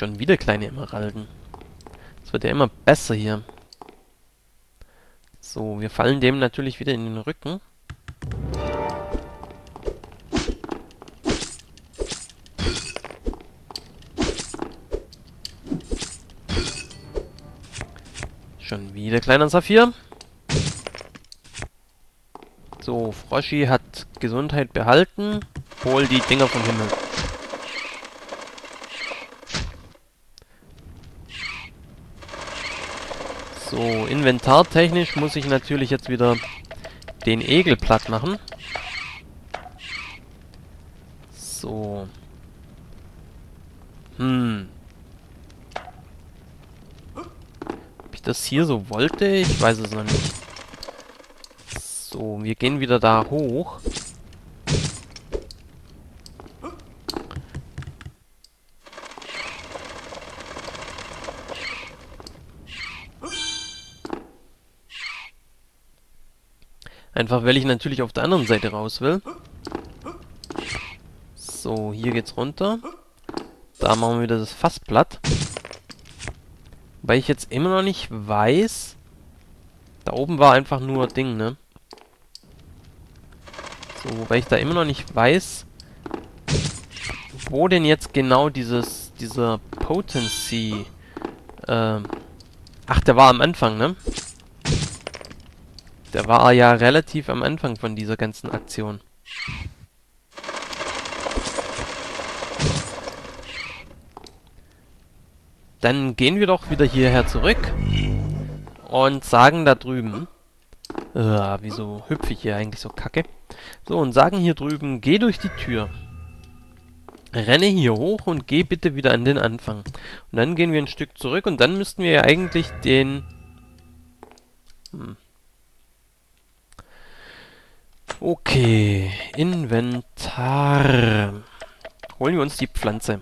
Schon wieder kleine Emeralden. Es wird ja immer besser hier. So, wir fallen dem natürlich wieder in den Rücken. Schon wieder kleiner Saphir. So, Froschi hat Gesundheit behalten. Hol die Dinger vom Himmel. So, inventartechnisch muss ich natürlich jetzt wieder den Egel platt machen. So. Hm. Ob ich das hier so wollte? Ich weiß es noch nicht. So, wir gehen wieder da hoch. Einfach, weil ich natürlich auf der anderen Seite raus will. So, hier geht's runter. Da machen wir wieder das Fass platt. Weil ich jetzt immer noch nicht weiß... Da oben war einfach nur Ding, ne? So, wobei ich da immer noch nicht weiß, wo denn jetzt genau dieses, dieser Potency, ähm, ach, der war am Anfang, ne? Der war ja relativ am Anfang von dieser ganzen Aktion. Dann gehen wir doch wieder hierher zurück und sagen da drüben, äh, wieso hüpfe ich hier eigentlich so kacke? So, und sagen hier drüben, geh durch die Tür. Renne hier hoch und geh bitte wieder an den Anfang. Und dann gehen wir ein Stück zurück und dann müssten wir ja eigentlich den... Hm. Okay, Inventar. Holen wir uns die Pflanze.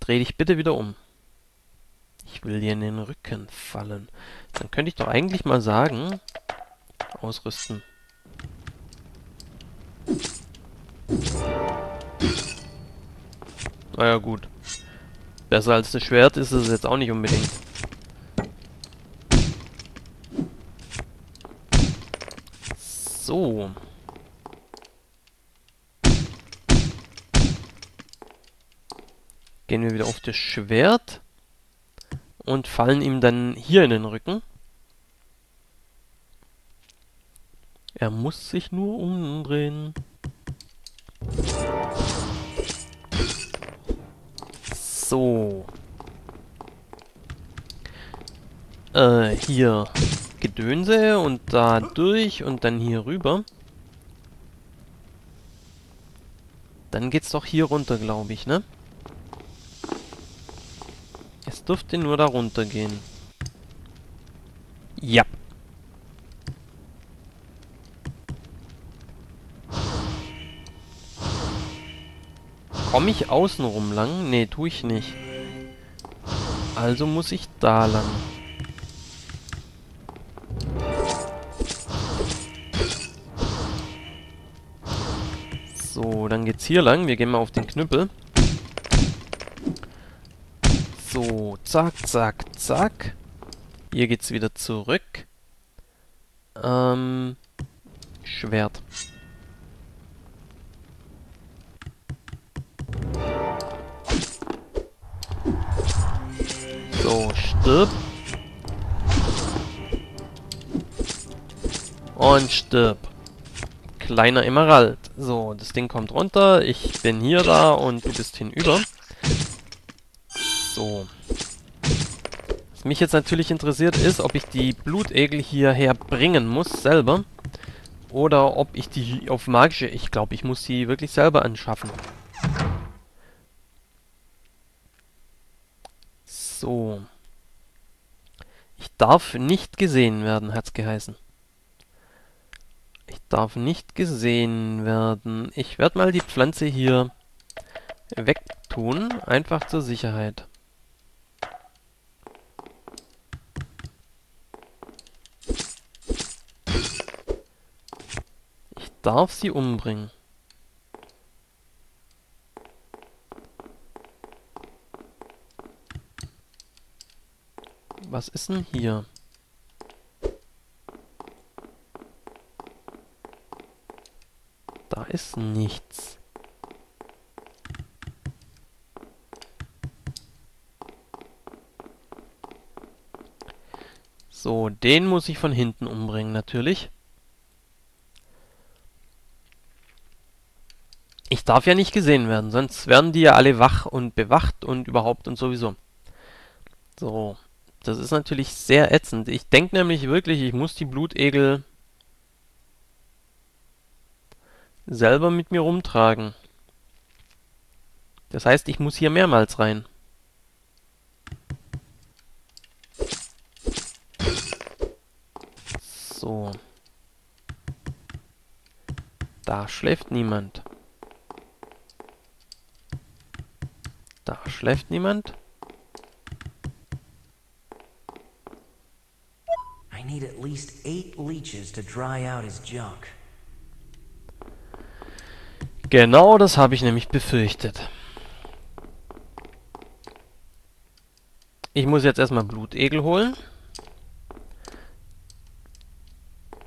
Dreh dich bitte wieder um. Ich will dir in den Rücken fallen. Dann könnte ich doch eigentlich mal sagen... Ausrüsten. Naja, gut. Besser als das Schwert ist es jetzt auch nicht unbedingt. So. Gehen wir wieder auf das Schwert und fallen ihm dann hier in den Rücken. Er muss sich nur umdrehen. So. Äh, hier Gedönse und da durch und dann hier rüber. Dann geht's doch hier runter, glaube ich, ne? Es dürfte nur da runter gehen. Ja. Komme ich außenrum lang? Ne, tue ich nicht. Also muss ich da lang. So, dann geht's hier lang. Wir gehen mal auf den Knüppel. So, zack, zack, zack. Hier geht's wieder zurück. Ähm, Schwert. So, stirb. Und stirb. Kleiner Emerald. So, das Ding kommt runter. Ich bin hier da und du bist hinüber. So. Was mich jetzt natürlich interessiert ist, ob ich die Blutegel hierher bringen muss, selber. Oder ob ich die auf magische... Ich glaube, ich muss die wirklich selber anschaffen. So. Ich darf nicht gesehen werden, hat's geheißen. Ich darf nicht gesehen werden. Ich werde mal die Pflanze hier wegtun, einfach zur Sicherheit. darf sie umbringen. Was ist denn hier? Ist nichts. So, den muss ich von hinten umbringen, natürlich. Ich darf ja nicht gesehen werden, sonst werden die ja alle wach und bewacht und überhaupt und sowieso. So, das ist natürlich sehr ätzend. Ich denke nämlich wirklich, ich muss die Blutegel selber mit mir rumtragen. Das heißt, ich muss hier mehrmals rein. So. Da schläft niemand. Da schläft niemand. I need at least eight leeches to dry out his junk. Genau das habe ich nämlich befürchtet. Ich muss jetzt erstmal Blutegel holen.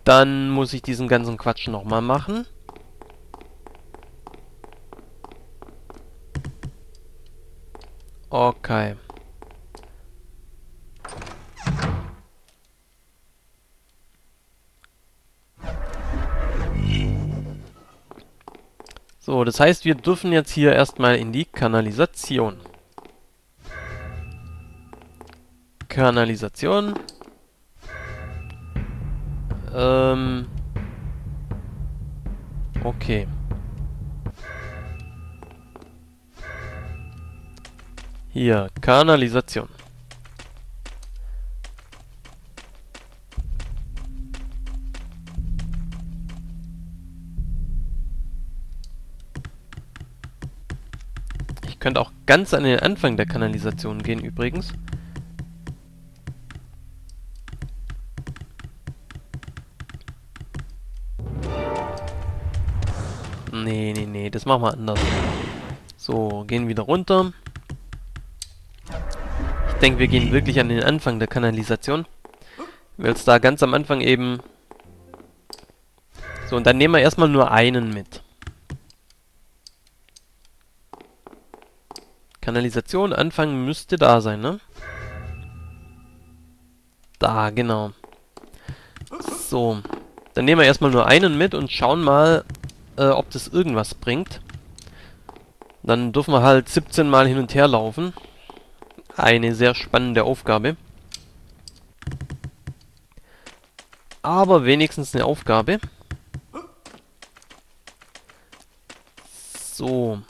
Dann muss ich diesen ganzen Quatsch nochmal machen. Okay. So, das heißt, wir dürfen jetzt hier erstmal in die Kanalisation. Kanalisation. Ähm. Okay. Hier, Kanalisation. Ich könnte auch ganz an den Anfang der Kanalisation gehen übrigens. Nee, nee, nee, das machen wir anders. So, gehen wieder runter. Ich denke, wir gehen wirklich an den Anfang der Kanalisation. Weil es da ganz am Anfang eben... So, und dann nehmen wir erstmal nur einen mit. Kanalisation, Anfang müsste da sein, ne? Da, genau. So. Dann nehmen wir erstmal nur einen mit und schauen mal, äh, ob das irgendwas bringt. Dann dürfen wir halt 17 Mal hin und her laufen. Eine sehr spannende Aufgabe. Aber wenigstens eine Aufgabe. So.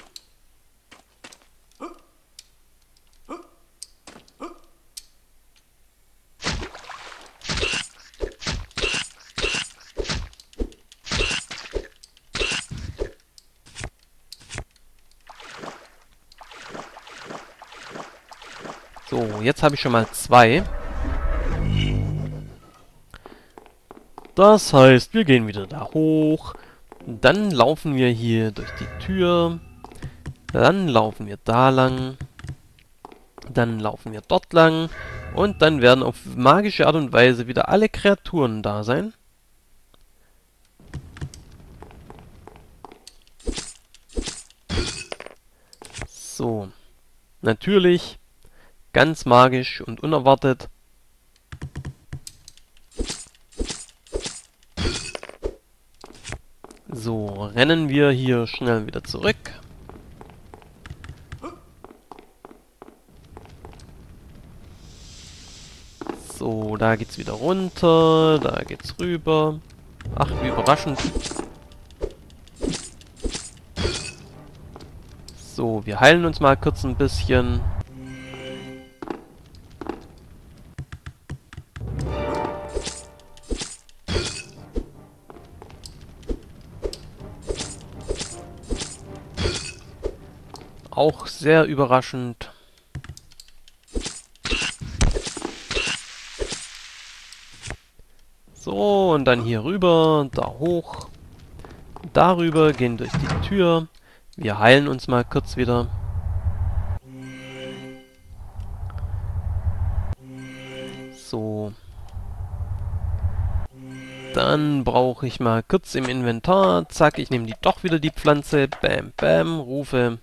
So, jetzt habe ich schon mal zwei. Das heißt, wir gehen wieder da hoch. Dann laufen wir hier durch die Tür. Dann laufen wir da lang. Dann laufen wir dort lang. Und dann werden auf magische Art und Weise wieder alle Kreaturen da sein. So. Natürlich Ganz magisch und unerwartet. So, rennen wir hier schnell wieder zurück. So, da geht's wieder runter, da geht's rüber. Ach, wie überraschend. So, wir heilen uns mal kurz ein bisschen. Sehr überraschend. So, und dann hier rüber, da hoch. darüber, gehen durch die Tür. Wir heilen uns mal kurz wieder. So. Dann brauche ich mal kurz im Inventar. Zack, ich nehme die doch wieder die Pflanze. Bam, bam, rufe.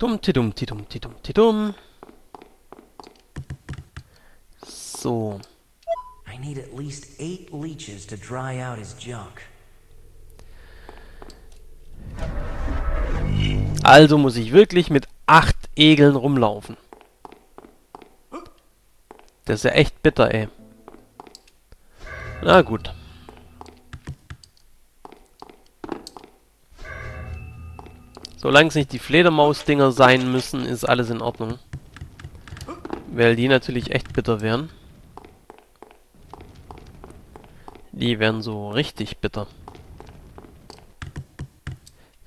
Dumm, tidum, tidum, tidum, tidum. So. I need at least eight leeches to dry out his junk. Also muss ich wirklich mit acht Egeln rumlaufen. Das ist ja echt bitter, ey. Na gut. Solange es nicht die Fledermaus-Dinger sein müssen, ist alles in Ordnung. Weil die natürlich echt bitter wären. Die wären so richtig bitter.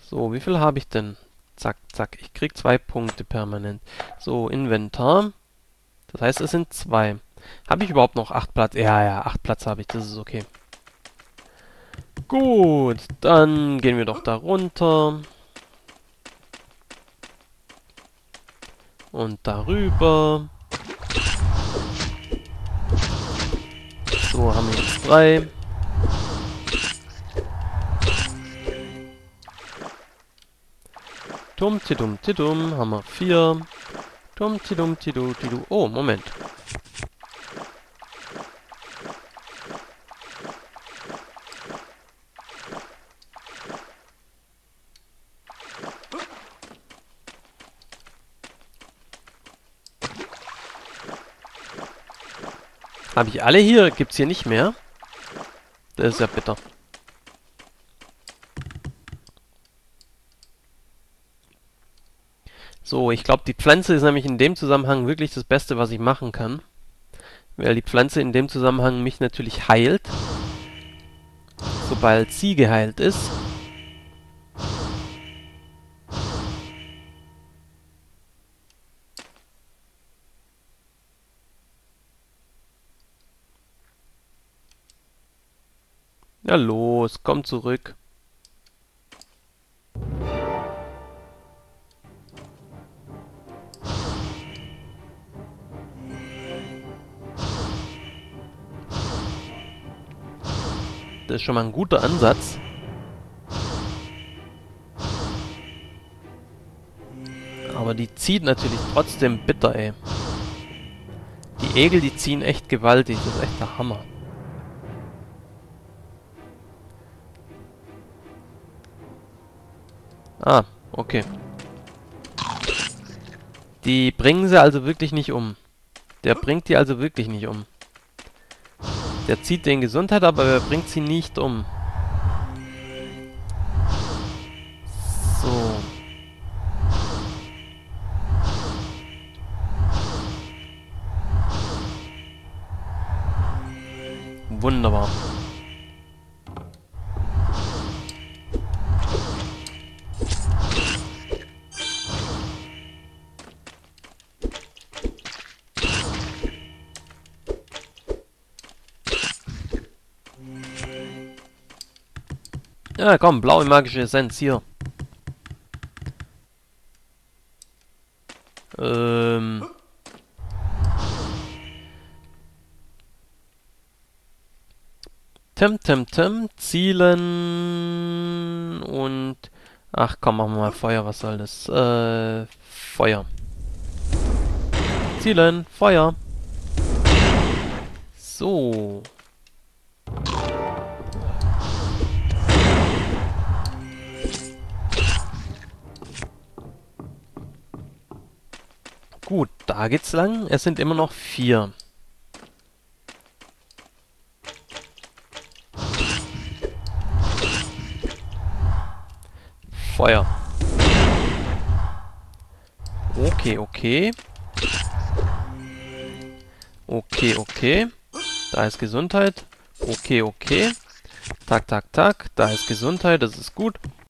So, wie viel habe ich denn? Zack, zack. Ich krieg zwei Punkte permanent. So, Inventar. Das heißt, es sind zwei. Habe ich überhaupt noch acht Platz? Ja, ja, acht Platz habe ich. Das ist okay. Gut, dann gehen wir doch da runter. Und darüber. So, haben wir jetzt drei. Tum, tidum, tidum, haben wir vier. Tum, tidum, tidu, tidu. Oh, Moment. Habe ich alle hier? Gibt's hier nicht mehr? Das ist ja bitter. So, ich glaube, die Pflanze ist nämlich in dem Zusammenhang wirklich das Beste, was ich machen kann. Weil die Pflanze in dem Zusammenhang mich natürlich heilt. Sobald sie geheilt ist. Ja los, komm zurück. Das ist schon mal ein guter Ansatz. Aber die zieht natürlich trotzdem bitter, ey. Die Egel, die ziehen echt gewaltig. Das ist echt der Hammer. Ah, okay. Die bringen sie also wirklich nicht um. Der bringt die also wirklich nicht um. Der zieht den Gesundheit, aber er bringt sie nicht um. So. Wunderbar. Ja, komm, blaue magische Essenz hier. Ähm. Tim, Tim, Tim, zielen und... Ach komm, machen wir mal Feuer, was soll das? Äh, Feuer. Zielen, Feuer. So. Gut, da geht's lang. Es sind immer noch vier. Feuer. Okay, okay. Okay, okay. Da ist Gesundheit. Okay, okay. Tak, tak, tak. Da ist Gesundheit, das ist gut.